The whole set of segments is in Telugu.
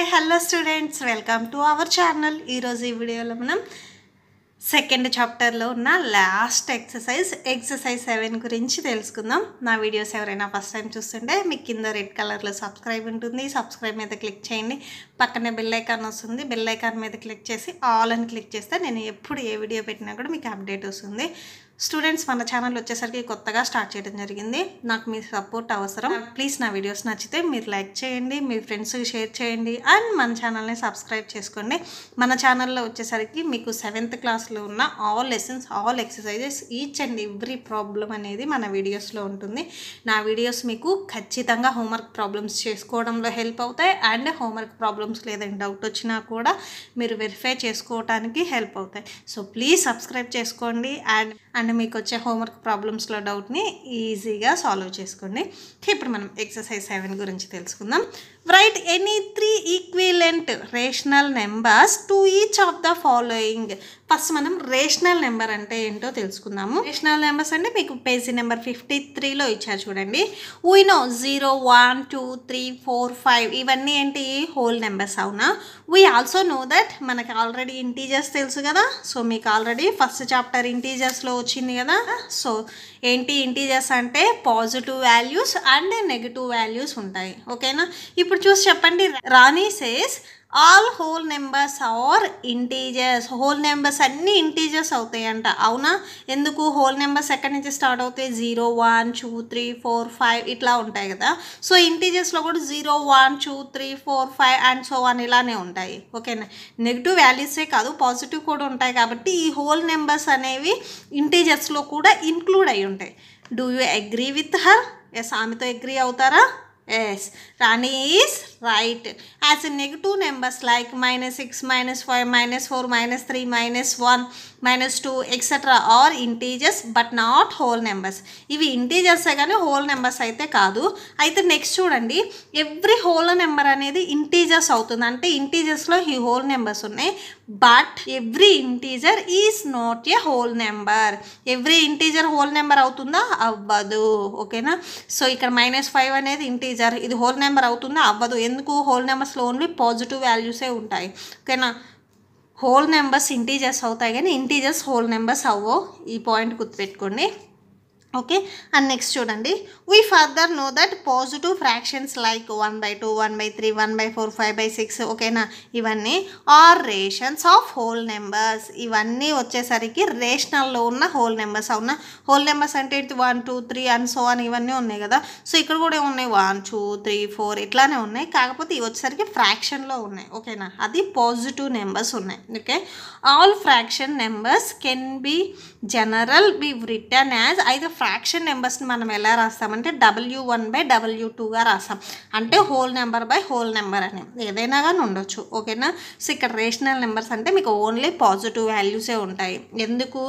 Hi hello students. Welcome to our channel. ఈరోజు ఈ వీడియోలో మనం సెకండ్ చాప్టర్లో ఉన్న లాస్ట్ ఎక్సర్సైజ్ ఎక్సర్సైజ్ సెవెన్ గురించి తెలుసుకుందాం. నా వీడియోస్ ఎవరైనా ఫస్ట్ టైం చూస్తుంటే మీకు కింద రెడ్ కలర్లో సబ్స్క్రైబ్ ఉంటుంది. సబ్స్క్రైబ్ మీద క్లిక్ చేయండి. పక్కనే బెల్ ఐకాన్ వస్తుంది. బెల్ ఐకాన్ మీద క్లిక్ చేసి ఆల్ అని క్లిక్ చేస్తే నేను ఎప్పుడు ఏ వీడియో పెట్టినా కూడా మీకు అప్డేట్ వస్తుంది. స్టూడెంట్స్ మన ఛానల్ వచ్చేసరికి కొత్తగా స్టార్ట్ చేయడం జరిగింది. నాకు మీ సపోర్ట్ అవసరం. ప్లీజ్ నా వీడియోస్ నచ్చితే మీరు లైక్ చేయండి మీ ఫ్రెండ్స్కి షేర్ చేయండి అండ్ మన ఛానల్ని సబ్స్క్రైబ్ చేసుకోండి. మన ఛానల్లో వచ్చేసరికి మీకు సెవెంత్ క్లాస్లో ఉన్న all lessons all exercises each and every problem అనేది మన వీడియోస్లో ఉంటుంది. నా వీడియోస్ మీకు ఖచ్చితంగా హోంవర్క్ ప్రాబ్లమ్స్ చేసుకోవడంలో హెల్ప్ అవుతాయి అండ్ హోంవర్క్ ప్రాబ్లమ్స్ లేదని డౌట్ వచ్చినా కూడా మీరు వెరిఫై చేసుకోవడానికి హెల్ప్ అవుతాయి. సో ప్లీజ్ సబ్స్క్రైబ్ చేసుకోండి అండ్ అండ్ మీకు వచ్చే హోంవర్క్ ప్రాబ్లమ్స్లో డౌట్ని ఈజీగా సాల్వ్ చేసుకోండి. ఇప్పుడు మనం ఎక్సర్సైజ్ సెవెన్ గురించి తెలుసుకుందాం. Write any three equivalent rational numbers to each of the following first మనం రేషనల్ నెంబర్ అంటే ఏంటో తెలుసుకుందాము. రేషనల్ నెంబర్స్ అంటే మీకు పేజీ నెంబర్ ఫిఫ్టీ త్రీలో ఇచ్చారు చూడండి. No zero one two three four five ఇవన్నీ ఏంటి? హోల్ నెంబర్స్ అవునా? వీ ఆల్సో నో దట్ మనకి ఆల్రెడీ ఇంటీజర్స్ తెలుసు కదా. సో మీకు ఆల్రెడీ ఫస్ట్ చాప్టర్ ఇంటీజర్స్లో వచ్చి వచ్చింది కదా. సో ఏంటి ఇంటీజర్స్ అంటే positive values and negative values ఉంటాయి. ఓకేనా ఇప్పుడు చూసి చెప్పండి. Rani says all whole numbers are integers whole numbers అన్నీ ఇంటీజర్స్ అవుతాయంట. అవునా? ఎందుకు? హోల్ నెంబర్స్ ఎక్కడి నుంచి స్టార్ట్ అవుతాయి? Zero one two three four five ఇట్లా ఉంటాయి కదా. సో ఇంటీజర్స్లో కూడా zero one two three four five and so on ఇలానే ఉంటాయి. ఓకేనా నెగిటివ్ వాల్యూసే కాదు పాజిటివ్ కూడా ఉంటాయి కాబట్టి ఈ హోల్ నెంబర్స్ అనేవి ఇంటీజర్స్లో కూడా ఇంక్లూడ్ అయి ఉంటాయి. Do you agree with her yes ఆమెతో అగ్రీ అవుతారా? Yes Rani is right as a negative numbers like minus six minus five minus four minus three minus one minus two etcetera are integers but not whole numbers ఇవి ఇంటీజర్సే కానీ హోల్ నెంబర్స్ అయితే కాదు. అయితే నెక్స్ట్ చూడండి. ఎవ్రీ హోల్ నెంబర్ అనేది ఇంటీజర్స్ అవుతుంది. అంటే ఇంటీజర్స్లో ఈ హోల్ నెంబర్స్ ఉన్నాయి. But every integer is not a whole number every integer whole number అవుతుందా? అవ్వదు. ఓకేనా సో ఇక్కడ మైనస్ ఫైవ్ అనేది ఇంటీజర్ ఇది హోల్ నెంబర్ అవుతుందా? అవ్వదు. ఎందుకు? హోల్ నెంబర్స్లో ఓన్లీ పాజిటివ్ వాల్యూసే ఉంటాయి. ఓకేనా హోల్ నెంబర్స్ ఇంటీజర్స్ అవుతాయి కానీ ఇంటీజర్స్ హోల్ నెంబర్స్ అవ్వో ఈ పాయింట్ గుర్తుపెట్టుకోండి. ఓకే? అండ్ నెక్స్ట్ చూడండి. We further know that positive fractions like one by two one by three one by four five by six ఓకేనా? ఇవన్నీ are rations of whole numbers ఇవన్నీ వచ్చేసరికి రేషనల్లో ఉన్న హోల్ నెంబర్స్ అవునా? హోల్ నెంబర్స్ అంటే one two three and so అని ఇవన్నీ ఉన్నాయి కదా? సో ఇక్కడ కూడా ఉన్నాయి. వన్ టూ త్రీ ఫోర్ ఇట్లానే ఉన్నాయి. కాకపోతే ఇవి వచ్చేసరికి ఫ్రాక్షన్లో ఉన్నాయి. ఓకేనా? అది పాజిటివ్ నెంబర్స్ ఉన్నాయి. Okay? All fraction numbers can be general be written as అయితే ఫ్రాక్షన్ నెంబర్స్ని మనం ఎలా రాస్తామంటే డబ్ల్యూ వన్ బై డబ్ల్యూ టూగా రాస్తాం. అంటే whole number by whole number అని. ఏదైనా కానీ ఉండొచ్చు. ఓకేనా? సో ఇక్కడ రేషనల్ నెంబర్స్ అంటే మీకు ఓన్లీ పాజిటివ్ వాల్యూసే ఉంటాయి. ఎందుకు?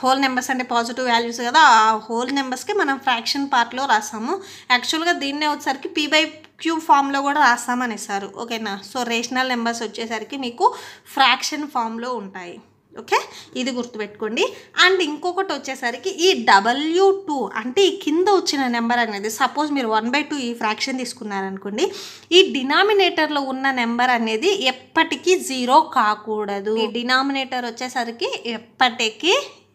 హోల్ నెంబర్స్ అంటే పాజిటివ్ వాల్యూస్ కదా. ఆ హోల్ నెంబర్స్కి మనం ఫ్రాక్షన్ పార్ట్లో రాస్తాము. యాక్చువల్గా దీన్నే వచ్చేసరికి పీ బై క్యూ ఫామ్లో కూడా రాస్తామని ఇస్తారు ఓకేనా? సో రేషనల్ నెంబర్స్ వచ్చేసరికి మీకు ఫ్రాక్షన్ ఫామ్లో ఉంటాయి. ఓకే? ఇది గుర్తుపెట్టుకోండి. అండ్ ఇంకొకటి వచ్చేసరికి ఈ డబ్ల్యూ టూ అంటే ఈ కింద వచ్చిన నెంబర్ అనేది సపోజ్ మీరు వన్ బై టూ ఈ ఫ్రాక్షన్ తీసుకున్నారనుకోండి ఈ డినామినేటర్లో ఉన్న నెంబర్ అనేది ఎప్పటికీ జీరో కాకూడదు. ఈ డినామినేటర్ వచ్చేసరికి ఎప్పటికీ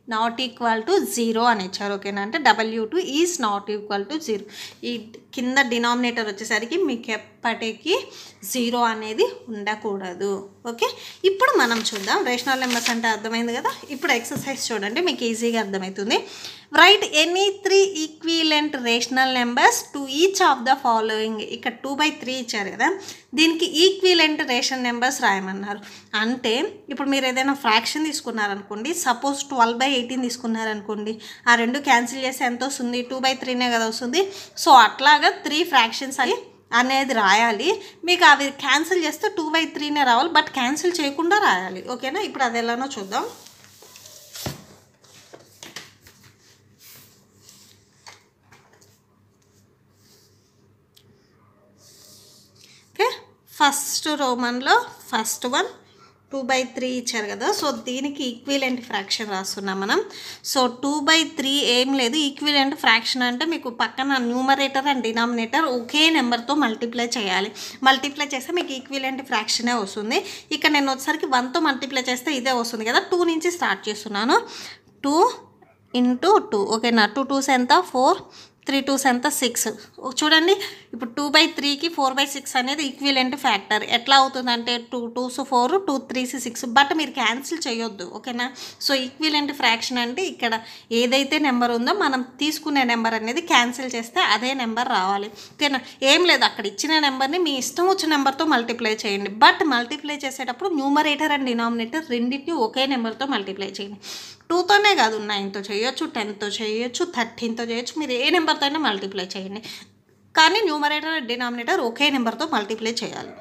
నాట్ ఈక్వల్ టు జీరో అని ఇచ్చారు ఓకేనా? అంటే W two is not equal to zero ఈ కింద డినామినేటర్ వచ్చేసరికి మీకు ఎప్పటికీ జీరో అనేది ఉండకూడదు. ఓకే? ఇప్పుడు మనం చూద్దాం. రేషనల్ నెంబర్స్ అంటే అర్థమైంది కదా? ఇప్పుడు ఎక్సర్సైజ్ చూడండి మీకు ఈజీగా అర్థమవుతుంది write any three equivalent rational numbers to each of the following ఇక్కడ టూ బై త్రీ ఇచ్చారు కదా? దీనికి ఈక్వీలెంట్ రేషన్ నెంబర్స్ రాయమన్నారు. అంటే ఇప్పుడు మీరు ఏదైనా ఫ్రాక్షన్ తీసుకున్నారనుకోండి సపోజ్ ట్వెల్వ్ బై ఎయిటీన్ తీసుకున్నారనుకోండి ఆ రెండు క్యాన్సిల్ చేసి ఎంత వస్తుంది? టూ బై త్రీనే కదా వస్తుంది. సో అట్లా అట్లాగా త్రీ ఫ్రాక్షన్స్ అని అనేది రాయాలి. మీకు అవి క్యాన్సిల్ చేస్తే టూ బై త్రీనే రావాలి. బట్ క్యాన్సిల్ చేయకుండా రాయాలి. ఓకేనా ఇప్పుడు అది ఎలానో చూద్దాం. Okay first రోమన్లో first one two by three ఇచ్చారు కదా సో దీనికి ఈక్విలెంట్ ఫ్రాక్షన్ రాస్తున్నాం మనం. సో టూ బై త్రీ ఏం లేదు ఈక్విలెంట్ ఫ్రాక్షన్ అంటే మీకు పక్కన న్యూమరేటర్ అండ్ డినామినేటర్ ఒకే నెంబర్తో మల్టిప్లై చేయాలి. మల్టిప్లై చేస్తే మీకు ఈక్విలెంట్ ఫ్రాక్షనే వస్తుంది. ఇక్కడ నేను వచ్చేసరికి వన్తో మల్టిప్లై చేస్తే ఇదే వస్తుంది కదా టూ నుంచి స్టార్ట్ చేస్తున్నాను. టూ ఇంటూ టూ ఓకేనా టూ టూస్ ఎంత? ఫోర్ త్రీ టూస్ ఎంత? సిక్స్. చూడండి ఇప్పుడు టూ బై త్రీకి ఫోర్ బై సిక్స్ అనేది ఈక్విలెంట్ ఫ్యాక్టర్ ఎట్లా అవుతుందంటే two twos four two threes six. But మీరు క్యాన్సిల్ చేయొద్దు ఓకేనా? సో ఈక్విలెంట్ ఫ్రాక్షన్ అంటే ఇక్కడ ఏదైతే నెంబర్ ఉందో మనం తీసుకునే నెంబర్ అనేది క్యాన్సిల్ చేస్తే అదే నెంబర్ రావాలి. ఓకేనా? ఏం లేదు అక్కడ ఇచ్చిన నెంబర్ని మీ ఇష్టం వచ్చిన నెంబర్తో మల్టిప్లై చేయండి. బట్ మల్టిప్లై చేసేటప్పుడు న్యూమరేటర్ అండ్ డినామినేటర్ రెండింటిని ఒకే నెంబర్తో మల్టిప్లై చేయండి. టూతోనే కాదు నైన్తో చేయొచ్చు టెన్తో చేయొచ్చు థర్టీన్తో చేయొచ్చు. మీరు ఏ నెంబర్తో అయినా మల్టిప్లై చేయండి. కానీ న్యూమరేటర్ అండ్ డినామినేటర్ ఒకే నెంబర్తో మల్టిప్లై చేయాలి.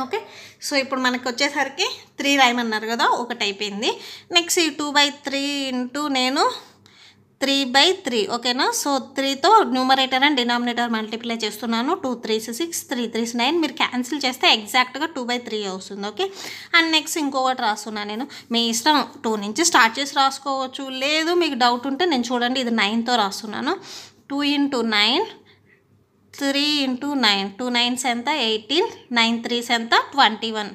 ఓకే? సో ఇప్పుడు మనకు వచ్చేసరికి త్రీ రాయమన్నారు కదా ఒకటి అయిపోయింది. నెక్స్ట్ ఈ టూ బై త్రీ ఇంటూ నేను త్రీ బై త్రీ ఓకేనా? సో త్రీతో న్యూమరేటర్ అండ్ డినామినేటర్ మల్టిప్లై చేస్తున్నాను. Two threes six three threes nine మీరు క్యాన్సిల్ చేస్తే ఎగ్జాక్ట్గా టూ బై త్రీ వస్తుంది ఓకే? అండ్ నెక్స్ట్ ఇంకొకటి రాస్తున్నాను నేను. మీ ఇష్టం టూ నుంచి స్టార్ట్ చేసి రాసుకోవచ్చు. లేదు మీకు డౌట్ ఉంటే నేను చూడండి ఇది నైన్తో రాస్తున్నాను. Two into nine three into nine two nines ఎంత? ఎయిటీన్ నైన్ త్రీస్ ఎంత? ట్వంటీ వన్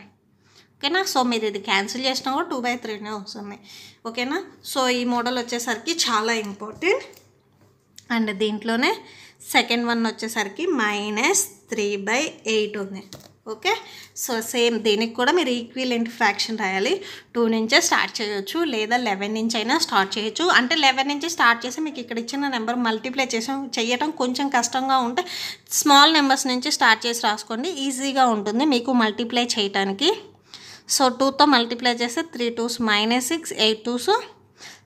ఓకేనా? సో మీరు ఇది క్యాన్సిల్ చేసినా కూడా టూ బై త్రీనే వస్తుంది. ఓకేనా? సో ఈ మోడల్ వచ్చేసరికి చాలా ఇంపార్టెంట్ అండ్ దీంట్లోనే సెకండ్ వన్ వచ్చేసరికి మైనస్ త్రీ బై ఎయిట్ ఉంది. ఓకే? సో సేమ్ దీనికి కూడా మీరు ఈక్విలెంట్ ఫ్రాక్షన్ రాయాలి. టూ నుంచే స్టార్ట్ చేయొచ్చు లేదా లెవెన్ నుంచి అయినా స్టార్ట్ చేయొచ్చు. అంటే లెవెన్ నుంచి స్టార్ట్ చేసి మీకు ఇక్కడ ఇచ్చిన నెంబర్ మల్టిప్లై చేసి చేయటం కొంచెం కష్టంగా ఉంటే స్మాల్ నెంబర్స్ నుంచి స్టార్ట్ చేసి రాసుకోండి ఈజీగా ఉంటుంది మీకు మల్టిప్లై చేయటానికి. సో టూతో మల్టిప్లై చేస్తే three twos minus six eight twos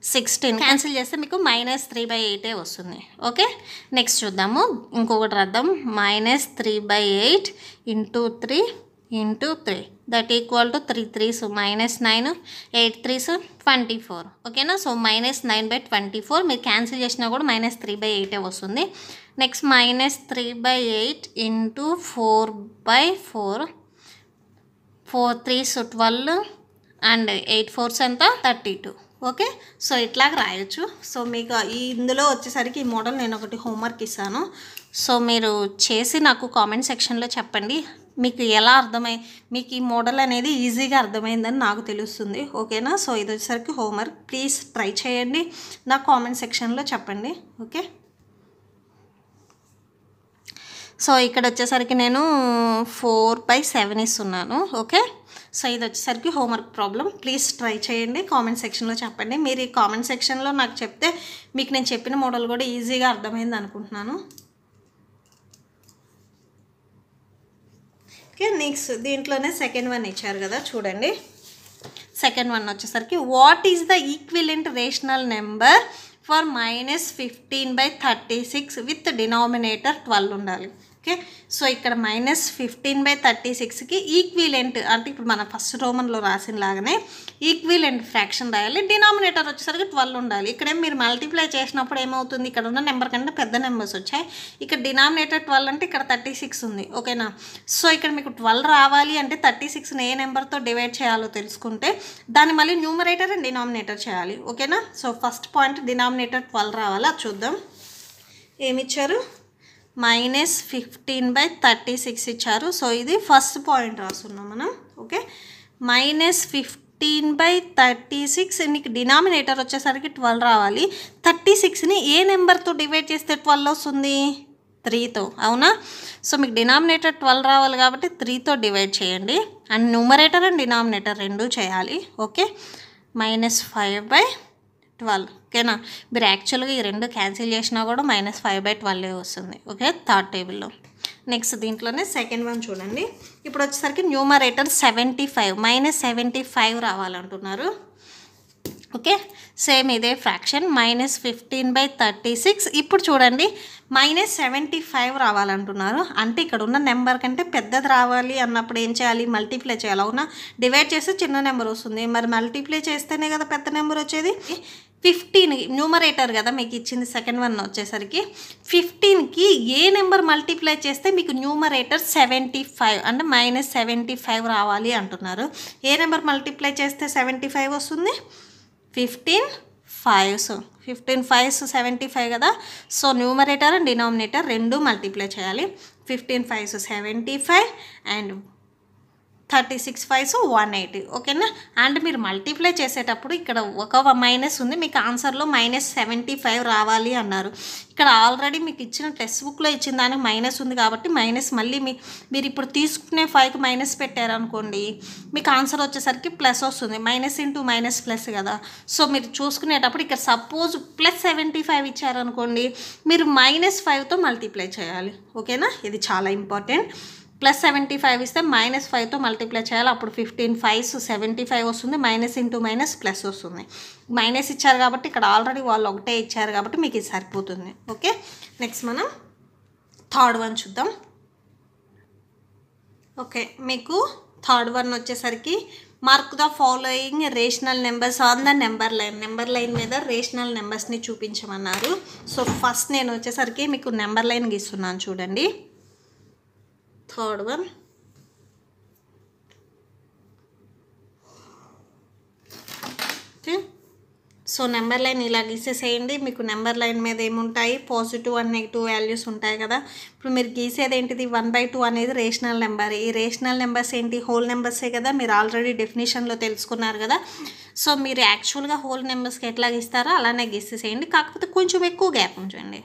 sixteen. Cancel చేస్తే మీకు మైనస్ త్రీ బై ఎయిటే వస్తుంది. ఓకే? నెక్స్ట్ చూద్దాము. ఇంకొకటి రాద్దాం. Minus three by eight into three into three. That equal to three threes minus nine eight threes twenty four. ఓకేనా? So minus nine by twenty four. మీరు క్యాన్సిల్ చేసినా కూడా మైనస్ త్రీ బై ఎయిటే వస్తుంది. Next minus three by eight into four by four. Four threes twelve and eight fours ఎంత థర్టీ టూ. ఓకే? సో ఇట్లాగ రాయొచ్చు. సో మీకు ఈ ఇందులో వచ్చేసరికి ఈ మోడల్ నేను ఒకటి హోంవర్క్ ఇస్తాను. సో మీరు చేసి నాకు కామెంట్ సెక్షన్లో చెప్పండి. మీకు ఎలా అర్థమై మీకు ఈ మోడల్ అనేది ఈజీగా అర్థమైందని నాకు తెలుస్తుంది. ఓకేనా? సో ఇది వచ్చేసరికి హోంవర్క్. ప్లీజ్ ట్రై చేయండి. నా కామెంట్ సెక్షన్లో చెప్పండి. ఓకే? సో ఇక్కడ వచ్చేసరికి నేను ఫోర్ బై సెవెన్ ఇస్తున్నాను ఓకే? సో ఇది వచ్చేసరికి హోంవర్క్ ప్రాబ్లం. ప్లీజ్ ట్రై చేయండి కామెంట్ సెక్షన్లో చెప్పండి. మీరు ఈ కామెంట్ సెక్షన్లో నాకు చెప్తే మీకు నేను చెప్పిన మోడల్ కూడా ఈజీగా అర్థమైంది అనుకుంటున్నాను. ఓకే నెక్స్ట్ దీంట్లోనే సెకండ్ వన్ ఇచ్చారు కదా చూడండి. సెకండ్ వన్ వచ్చేసరికి what is the equivalent rational number for minus fifteen by thirty six with denominator twelve ఉండాలి? ఓకే? సో ఇక్కడ మైనస్ ఫిఫ్టీన్ బై థర్టీ సిక్స్కి ఈక్వీలెంట్ అంటే ఇప్పుడు మన ఫస్ట్ రోమన్లో రాసిన లాగానే ఈక్విలెంట్ ఫ్రాక్షన్ రాయాలి. డినామినేటర్ వచ్చేసరికి ట్వెల్వ్ ఉండాలి. ఇక్కడే మీరు మల్టిప్లై చేసినప్పుడు ఏమవుతుంది? ఇక్కడ ఉన్న నెంబర్ కంటే పెద్ద నెంబర్స్ వచ్చాయి. ఇక్కడ డినామినేటర్ ట్వెల్వ్ అంటే ఇక్కడ థర్టీ సిక్స్ ఉంది. ఓకేనా? సో ఇక్కడ మీకు ట్వెల్వ్ రావాలి అంటే థర్టీ సిక్స్ని ఏ నెంబర్తో డివైడ్ చేయాలో తెలుసుకుంటే దాన్ని మళ్ళీ న్యూమరేటర్ అండ్ డినామినేటర్ చేయాలి. ఓకేనా? So first point denominator twelve రావాలి? అది చూద్దాం. ఏమిచ్చారు? Minus fifteen by thirty six ఇచ్చారు. సో ఇది ఫస్ట్ పాయింట్ రాస్తున్నాం మనం. Okay? Minus fifteen by thirty six నీకు డినామినేటర్ వచ్చేసరికి ట్వెల్వ్ రావాలి. థర్టీ సిక్స్ని ఏ నెంబర్తో డివైడ్ చేస్తే ట్వెల్వ్ వస్తుంది? త్రీతో అవునా? సో మీకు డినామినేటర్ ట్వెల్వ్ రావాలి కాబట్టి త్రీతో డివైడ్ చేయండి. అండ్ న్యూమరేటర్ అండ్ డినామినేటర్ రెండు చేయాలి. Okay? Minus five by twelve ఓకేనా? మీరు యాక్చువల్గా ఈ రెండు క్యాన్సిల్ చేసినా కూడా మైనస్ ఫైవ్ బై ట్వెల్వ్ వస్తుంది ఓకే? థర్డ్ టేబుల్లో నెక్స్ట్ దీంట్లోనే సెకండ్ వన్ చూడండి. ఇప్పుడు వచ్చేసరికి numerator seventy five minus seventy five రావాలంటున్నారు okay? Same ఇదే fraction minus fifteen by thirty six ఇప్పుడు చూడండి మైనస్ సెవెంటీ ఫైవ్ రావాలంటున్నారు. అంటే ఇక్కడ ఉన్న నెంబర్ కంటే పెద్దది రావాలి అన్నప్పుడు ఏం చేయాలి? మల్టిప్లై చేయాలి. అవునా? డివైడ్ చేస్తే చిన్న నెంబర్ వస్తుంది. మరి మల్టిప్లై చేస్తేనే కదా పెద్ద నెంబర్ వచ్చేది? ఫిఫ్టీన్ న్యూమరేటర్ కదా మీకు ఇచ్చింది సెకండ్ వన్ వచ్చేసరికి. ఫిఫ్టీన్కి ఏ నెంబర్ మల్టిప్లై చేస్తే మీకు న్యూమరేటర్ సెవెంటీ ఫైవ్ అంటే మైనస్ సెవెంటీ ఫైవ్ రావాలి అంటున్నారు. ఏ నెంబర్ మల్టిప్లై చేస్తే సెవెంటీ ఫైవ్ వస్తుంది? Fifteen fives fifteen fives seventy five కదా? సో న్యూమరేటర్ అండ్ డినామినేటర్ రెండు మల్టిప్లై చేయాలి. Fifteen fives seventy five and thirty six fives one eighty ఓకేనా? అండ్ మీరు మల్టిప్లై చేసేటప్పుడు ఇక్కడ ఒక మైనస్ ఉంది. మీకు ఆన్సర్లో మైనస్ సెవెంటీ ఫైవ్ రావాలి అన్నారు. ఇక్కడ ఆల్రెడీ మీకు ఇచ్చిన టెక్స్ట్ బుక్లో ఇచ్చిన దానికి మైనస్ ఉంది కాబట్టి మైనస్ మళ్ళీ మీ మీరు ఇప్పుడు తీసుకునే ఫైవ్కి మైనస్ పెట్టారనుకోండి మీకు ఆన్సర్ వచ్చేసరికి ప్లస్ వస్తుంది. మైనస్ ఇంటూ మైనస్ ప్లస్ కదా. సో మీరు చూసుకునేటప్పుడు ఇక్కడ సపోజ్ ప్లస్ సెవెంటీ ఫైవ్ ఇచ్చారనుకోండి మీరు మైనస్ ఫైవ్తో మల్టిప్లై చేయాలి. ఓకేనా? ఇది చాలా ఇంపార్టెంట్ ప్లస్ సెవెంటీ ఫైవ్ ఇస్తే మైనస్ ఫైవ్తో మల్టిప్లై చేయాలి. అప్పుడు ఫిఫ్టీన్ ఫైవ్స్ సెవెంటీ ఫైవ్ వస్తుంది మైనస్ ఇంటూ మైనస్ ప్లస్ వస్తుంది. మైనస్ ఇచ్చారు కాబట్టి ఇక్కడ ఆల్రెడీ వాళ్ళు ఒకటే ఇచ్చారు కాబట్టి మీకు ఇది సరిపోతుంది. ఓకే? నెక్స్ట్ మనం థర్డ్ వన్ చూద్దాం. ఓకే మీకు థర్డ్ వన్ వచ్చేసరికి mark the following rational numbers on the number line number line మీద రేషనల్ నెంబర్స్ని చూపించమన్నారు. సో ఫస్ట్ నేను వచ్చేసరికి మీకు నెంబర్ లైన్ గీస్తున్నాను చూడండి. Third one okay so number line ఇలా గీసేసేయండి. మీకు నెంబర్ లైన్ మీద ఏముంటాయి? పాజిటివ్ అండ్ నెగిటివ్ వాల్యూస్ ఉంటాయి కదా. ఇప్పుడు మీరు గీసేది ఏంటిది? వన్ బై టూ అనేది రేషనల్ నెంబర్ ఈ రేషనల్ నెంబర్స్ ఏంటి? హోల్ నెంబర్సే కదా. మీరు ఆల్రెడీ డెఫినేషన్లో తెలుసుకున్నారు కదా. సో మీరు యాక్చువల్గా హోల్ నెంబర్స్కి ఎట్లా గీస్తారో అలానే గీసేసేయండి. కాకపోతే కొంచెం ఎక్కువ గ్యాప్ ఉంచండి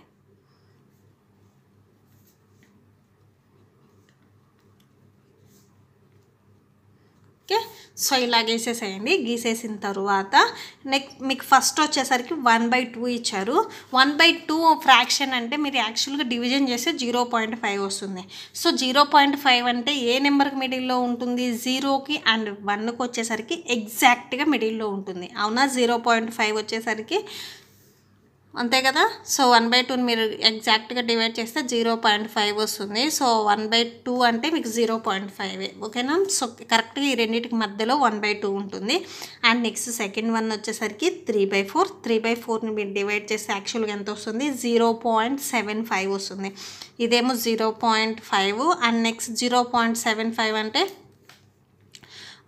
ఓకే సో ఇలా గీసేసేయండి. గీసేసిన తర్వాత నెక్ మీకు ఫస్ట్ వచ్చేసరికి వన్ బై టూ ఇచ్చారు. వన్ బై టూ ఫ్రాక్షన్ అంటే మీరు యాక్చువల్గా డివిజన్ చేస్తే జీరో పాయింట్ ఫైవ్ వస్తుంది. సో జీరో పాయింట్ ఫైవ్ అంటే ఏ నెంబర్కి మిడిల్లో ఉంటుంది? జీరోకి అండ్ వన్కి వచ్చేసరికి ఎగ్జాక్ట్గా మిడిల్లో ఉంటుంది. అవునా? జీరో పాయింట్ ఫైవ్ వచ్చేసరికి అంతే కదా? సో వన్ బై టూని మీరు ఎగ్జాక్ట్గా డివైడ్ చేస్తే జీరో పాయింట్ ఫైవ్ వస్తుంది. సో వన్ బై టూ అంటే మీకు జీరో పాయింట్ ఫైవ్ ఓకేనా? సో కరెక్ట్గా ఈ రెండింటికి మధ్యలో వన్ బై టూ ఉంటుంది. అండ్ నెక్స్ట్ సెకండ్ వన్ వచ్చేసరికి three by four three by ఫోర్ని మీరు డివైడ్ చేస్తే యాక్చువల్గా ఎంత వస్తుంది? జీరో పాయింట్ సెవెన్ ఫైవ్ వస్తుంది. ఇదేమో zero point five and next zero point seven five అంటే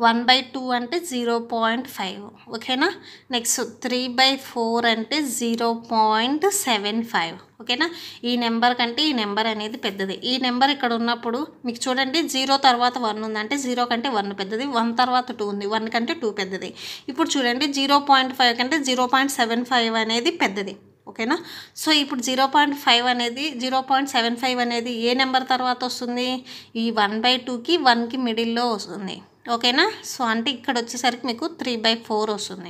వన్ బై టూ అంటే జీరో పాయింట్ ఫైవ్. ఓకేనా? నెక్స్ట్ త్రీ బై ఫోర్ అంటే జీరో పాయింట్ సెవెన్ ఫైవ్. ఓకేనా? ఈ నెంబర్ కంటే ఈ నెంబర్ అనేది పెద్దది. ఈ నెంబర్ ఇక్కడ ఉన్నప్పుడు మీకు చూడండి జీరో తర్వాత వన్ ఉందంటే జీరో కంటే వన్ పెద్దది వన్ తర్వాత టూ ఉంది వన్ కంటే టూ పెద్దది. ఇప్పుడు చూడండి జీరో పాయింట్ ఫైవ్ కంటే జీరో పాయింట్ సెవెన్ ఫైవ్ అనేది పెద్దది. ఓకేనా? సో ఇప్పుడు జీరో పాయింట్ ఫైవ్ అనేది జీరో పాయింట్ సెవెన్ ఫైవ్ అనేది ఏ నెంబర్ తర్వాత వస్తుంది? ఈ వన్ బై టూకి వన్కి మిడిల్లో వస్తుంది. ఓకేనా? సో అంటే ఇక్కడ వచ్చేసరికి మీకు త్రీ బై ఫోర్ వస్తుంది.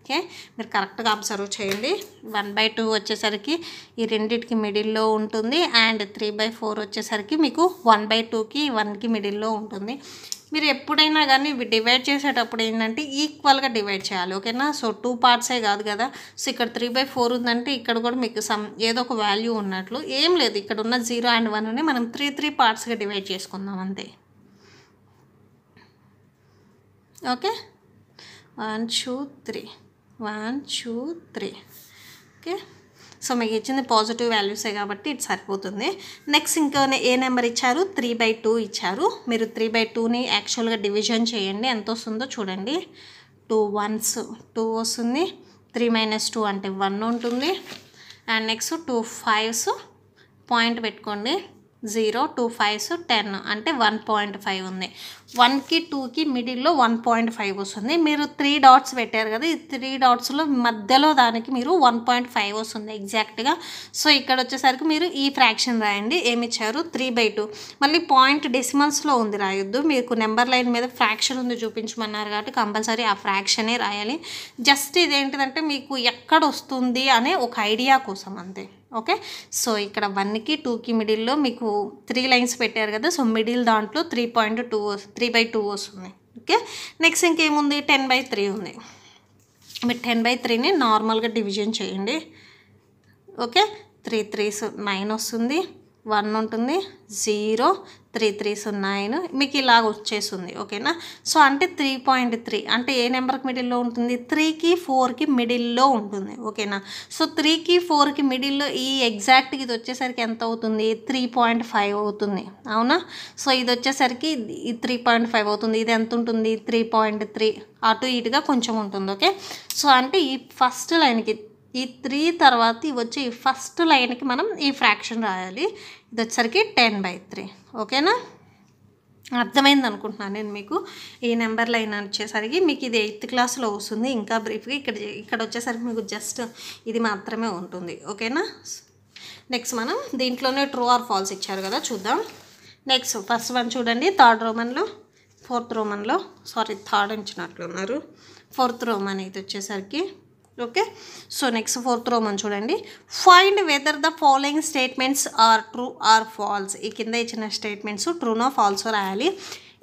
ఓకే? మీరు కరెక్ట్గా అబ్జర్వ్ చేయండి. వన్ బై టూ వచ్చేసరికి ఈ రెండింటికి మిడిల్లో ఉంటుంది. అండ్ త్రీ బై ఫోర్ వచ్చేసరికి మీకు వన్ బై టూకి వన్కి మిడిల్లో ఉంటుంది. మీరు ఎప్పుడైనా కానీ డివైడ్ చేసేటప్పుడు ఏంటంటే ఈక్వల్గా డివైడ్ చేయాలి. ఓకేనా? సో టూ పార్ట్సే కాదు కదా? సో ఇక్కడ త్రీ బై ఫోర్ ఉందంటే ఇక్కడ కూడా మీకు సమ్ ఏదో ఒక వాల్యూ ఉన్నట్లు. ఏం లేదు. ఇక్కడ ఉన్న జీరో అండ్ వన్ని మనం త్రీ త్రీ పార్ట్స్గా డివైడ్ చేసుకుందాం అంతే. Okay? One two three. One two three. Okay? So మీకు ఇచ్చింది పాజిటివ్ వాల్యూసే కాబట్టి ఇది సరిపోతుంది. నెక్స్ట్ ఇంకా ఏ నెంబర్ ఇచ్చారు? త్రీ బై టూ ఇచ్చారు. మీరు త్రీ బై టూని యాక్చువల్గా డివిజన్ చేయండి. ఎంత వస్తుందో చూడండి. టూ వన్స్ టూ వస్తుంది. త్రీ మైనస్ టూ అంటే వన్ ఉంటుంది. And next two fives point పెట్టుకోండి. జీరో టూ ఫైవ్స్ టెన్ అంటే వన్ పాయింట్ ఫైవ్ ఉంది. వన్కి టూకి మిడిల్లో వన్ పాయింట్ ఫైవ్ వస్తుంది. మీరు త్రీ డాట్స్ పెట్టారు కదా ఈ త్రీ డాట్స్లో మధ్యలో దానికి మీరు వన్ పాయింట్ ఫైవ్ వస్తుంది ఎగ్జాక్ట్గా. సో ఇక్కడ వచ్చేసరికి మీరు ఈ ఫ్రాక్షన్ రాయండి. ఏమి ఇచ్చారు? Three by two. మళ్ళీ పాయింట్ డెసిమల్స్లో ఉంది రాయొద్దు. మీకు నెంబర్ లైన్ మీద ఫ్రాక్షన్ ఉంది చూపించమన్నారు కాబట్టి కంపల్సరీ ఆ ఫ్రాక్షనే రాయాలి. జస్ట్ ఇదేంటిదంటే మీకు ఎక్కడ వస్తుంది అనే ఒక ఐడియా కోసం అంతే. ఓకే? సో ఇక్కడ వన్కి టూకి మిడిల్లో మీకు త్రీ లైన్స్ పెట్టారు కదా సో మిడిల్ దాంట్లో three point two three by two వస్తుంది ఓకే? నెక్స్ట్ ఇంకేముంది? టెన్ బై త్రీ ఉంది. మీరు టెన్ బై త్రీని నార్మల్గా డివిజన్ చేయండి. ఓకే? త్రీ త్రీస్ నైన్ వస్తుంది. వన్ ఉంటుంది జీరో త్రీ త్రీ నైన్. మీకు ఇలాగ వచ్చేస్తుంది ఓకేనా? సో అంటే త్రీ పాయింట్ త్రీ. అంటే ఏ నెంబర్కి మిడిల్లో ఉంటుంది? త్రీకి ఫోర్కి మిడిల్లో ఉంటుంది ఓకేనా? సో త్రీకి ఫోర్కి మిడిల్లో ఈ ఎగ్జాక్ట్ ఇది వచ్చేసరికి ఎంత అవుతుంది? త్రీ పాయింట్ ఫైవ్ అవుతుంది అవునా? సో ఇది వచ్చేసరికి ఈ త్రీ పాయింట్ ఫైవ్ అవుతుంది. ఇది ఎంత ఉంటుంది? Three point three. అటు ఇటుగా కొంచెం ఉంటుంది ఓకే? సో అంటే ఈ ఫస్ట్ లైన్కి ఈ త్రీ తర్వాత వచ్చి ఈ ఫస్ట్ లైన్కి మనం ఈ ఫ్రాక్షన్ రాయాలి. ఇది వచ్చేసరికి టెన్ బై త్రీ. ఓకేనా? అర్థమైంది అనుకుంటున్నాను నేను మీకు. ఈ నెంబర్ లైన్ వచ్చేసరికి మీకు ఇది ఎయిత్ క్లాస్లో వస్తుంది. ఇంకా బ్రీఫ్గా ఇక్కడ ఇక్కడ వచ్చేసరికి మీకు జస్ట్ ఇది మాత్రమే ఉంటుంది. ఓకేనా? నెక్స్ట్ మనం దీంట్లోనే ట్రూ ఆర్ ఫాల్స్ ఇచ్చారు కదా చూద్దాం. నెక్స్ట్ ఫస్ట్ వన్ చూడండి. థర్డ్ రోమన్లో ఫోర్త్ రోమన్లో సారీ థర్డ్ ఇచ్చినట్లున్నారు ఫోర్త్ రోమన్ ఇది వచ్చేసరికి okay so next fourth roman చూడండి. Find whether the following statements are true or false ఈ కింద ఇచ్చిన స్టేట్మెంట్స్ ట్రూనో ఫాల్సో రాయాలి.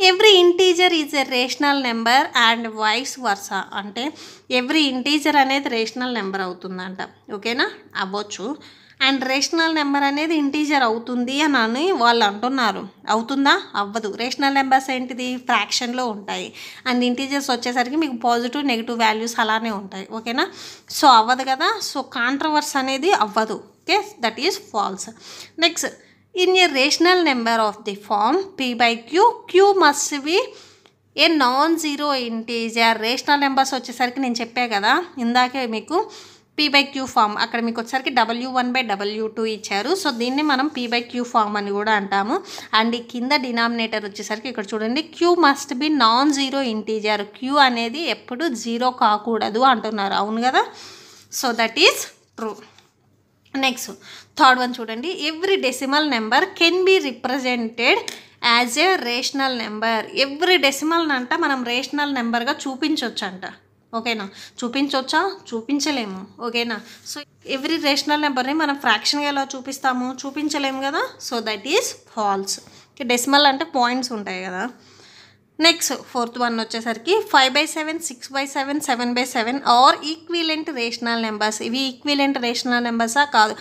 Every integer is a rational number and vice versa అంటే ఎవ్రీ ఇంటీజర్ అనేది రేషనల్ నెంబర్ అవుతుందంట. ఓకేనా అవ్వచ్చు. అండ్ రేషనల్ నెంబర్ అనేది ఇంటీజర్ అవుతుంది అని అని వాళ్ళు అంటున్నారు. అవుతుందా? అవ్వదు. రేషనల్ నెంబర్స్ ఏంటిది? ఫ్రాక్షన్లో ఉంటాయి. అండ్ ఇంటీజర్స్ వచ్చేసరికి మీకు పాజిటివ్ నెగిటివ్ వాల్యూస్ అలానే ఉంటాయి. ఓకేనా? సో అవ్వదు కదా? సో కాంట్రవర్స్ అనేది అవ్వదు. Okay? That is false. Next in a rational number of the form p by q q must be a non zero integer. Rational numbers వచ్చేసరికి నేను చెప్పా కదా ఇందాకే మీకు పీ బై క్యూ ఫామ్ అక్కడ మీకు వచ్చేసరికి W one by W two ఇచ్చారు. సో దీన్ని మనం పీ బై క్యూ ఫామ్ అని కూడా అంటాము. అండ్ ఈ కింద డినామినేటర్ వచ్చేసరికి ఇక్కడ చూడండి. Q must be non zero integer q అనేది ఎప్పుడు జీరో కాకూడదు అంటున్నారు. అవును కదా? So that is true next third one చూడండి. Every decimal number can be represented as a rational number every decimal అంట మనం రేషనల్ నెంబర్గా చూపించవచ్చు అంట ఓకేనా? చూపించవచ్చా చూపించలేము. ఓకేనా? సో ఎవ్రీ రేషనల్ నెంబర్ని మనం ఫ్రాక్షన్గా ఎలా చూపిస్తాము? చూపించలేము కదా? So that is false decimal అంటే పాయింట్స్ ఉంటాయి కదా. నెక్స్ట్ ఫోర్త్ వన్ వచ్చేసరికి five by seven six by seven seven by seven are equivalent rational numbers ఇవి ఈక్విలెంట్ రేషనల్ నెంబర్సా కాదు.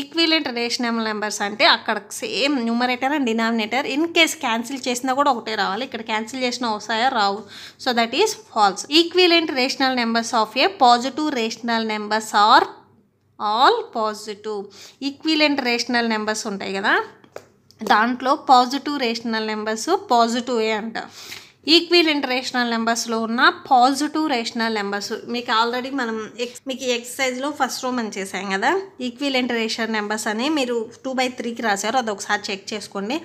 ఈక్విలెంట్ రేషనల్ నెంబర్స్ అంటే అక్కడ same numerator and denominator in case cancel చేసినా కూడా ఒకటే రావాలి. ఇక్కడ క్యాన్సిల్ చేసిన వస్తాయా? రావు. So that is false equivalent rational numbers of a positive rational numbers are all positive equivalent rational numbers ఉంటాయి కదా? దాంట్లో పాజిటివ్ రేషనల్ నెంబర్స్ పాజిటివే అంట. ఈక్విలెంట్ రేషనల్ నెంబర్స్లో ఉన్న పాజిటివ్ రేషనల్ నెంబర్స్. మీకు ఆల్రెడీ మనం ఎక్స్ మీకు ఎక్సర్సైజ్లో ఫస్ట్ రో మనం చేసాం కదా. ఈక్విలెంట్ రేషనల్ నెంబర్స్ అని మీరు టూ బై త్రీకి రాశారు అది ఒకసారి చెక్ చేసుకోండి.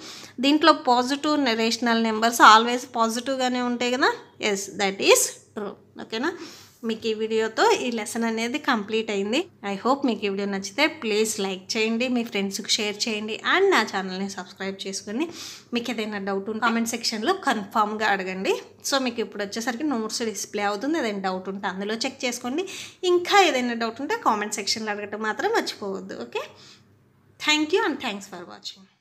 దీంట్లో పాజిటివ్ రేషనల్ నెంబర్స్ ఆల్వేస్ పాజిటివ్గానే ఉంటాయి కదా. ఎస్ దట్ ఈస్ ట్రూ ఓకేనా మీకు ఈ వీడియోతో ఈ లెసన్ అనేది కంప్లీట్ అయింది. ఐ హోప్ మీకు ఈ వీడియో నచ్చితే ప్లీజ్ లైక్ చేయండి మీ ఫ్రెండ్స్కి షేర్ చేయండి అండ్ నా ఛానల్ని సబ్స్క్రైబ్ చేసుకుని మీకు ఏదైనా డౌట్ ఉంటే కామెంట్ సెక్షన్లో కన్ఫామ్గా అడగండి. సో మీకు ఇప్పుడు వచ్చేసరికి నోట్స్ డిస్ప్లే అవుతుంది. ఏదైనా డౌట్ ఉంటే అందులో చెక్ చేసుకోండి. ఇంకా ఏదైనా డౌట్ ఉంటే కామెంట్ సెక్షన్లో అడగటం మాత్రం మర్చిపోవద్దు. Okay thank you and thanks for watching